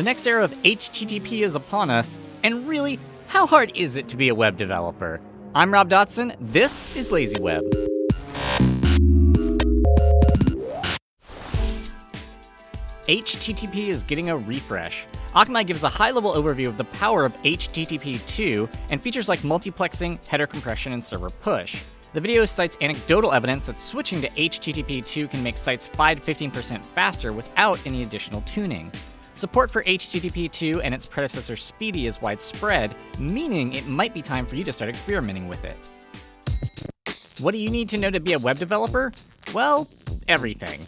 The next era of HTTP is upon us, and really, how hard is it to be a web developer? I'm Rob Dodson, this is Lazy Web. HTTP is getting a refresh. Akamai gives a high level overview of the power of HTTP 2 and features like multiplexing, header compression, and server push. The video cites anecdotal evidence that switching to HTTP 2 can make sites 5 to 15% faster without any additional tuning. Support for HTTP 2 and its predecessor SPDY is widespread, meaning it might be time for you to start experimenting with it. What do you need to know to be a web developer? Well, everything.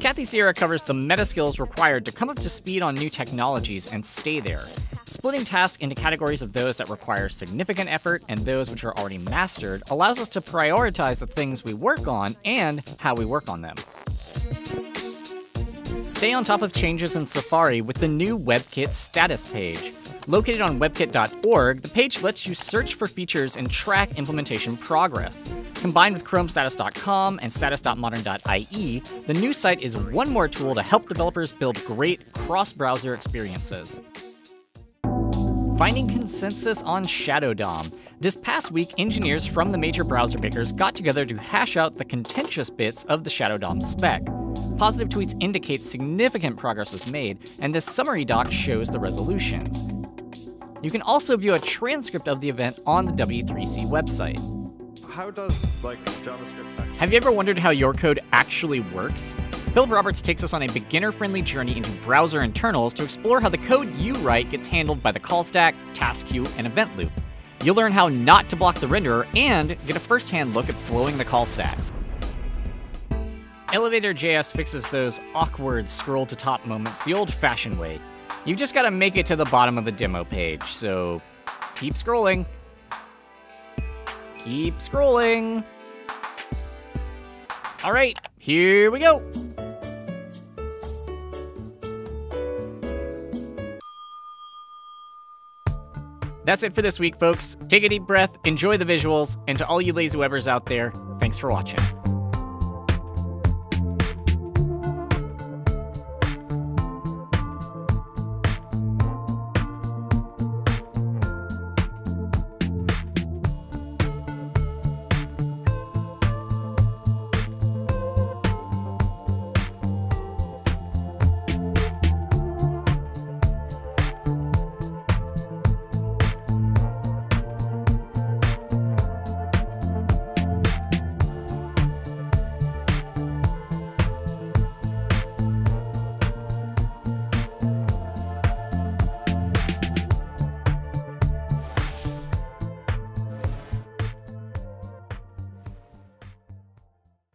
Kathy Sierra covers the meta skills required to come up to speed on new technologies and stay there, splitting tasks into categories of those that require significant effort and those which are already mastered allows us to prioritize the things we work on and how we work on them. Stay on top of changes in Safari with the new WebKit status page. Located on webkit.org, the page lets you search for features and track implementation progress. Combined with chromeStatus.com and status.modern.ie, the new site is one more tool to help developers build great cross browser experiences. Finding consensus on Shadow DOM. This past week, engineers from the major browser makers got together to hash out the contentious bits of the Shadow DOM spec. Positive tweets indicate significant progress was made, and this summary doc shows the resolutions. You can also view a transcript of the event on the W3C website. How does like JavaScript? Have you ever wondered how your code actually works? Philip Roberts takes us on a beginner-friendly journey into browser internals to explore how the code you write gets handled by the call stack, task queue, and event loop. You'll learn how not to block the renderer and get a first-hand look at blowing the call stack. Elevator.js fixes those awkward scroll to top moments the old-fashioned way. You've just got to make it to the bottom of the demo page, so keep scrolling. Keep scrolling. All right, here we go. That's it for this week, folks. Take a deep breath, enjoy the visuals, and to all you lazy webbers out there, thanks for watching.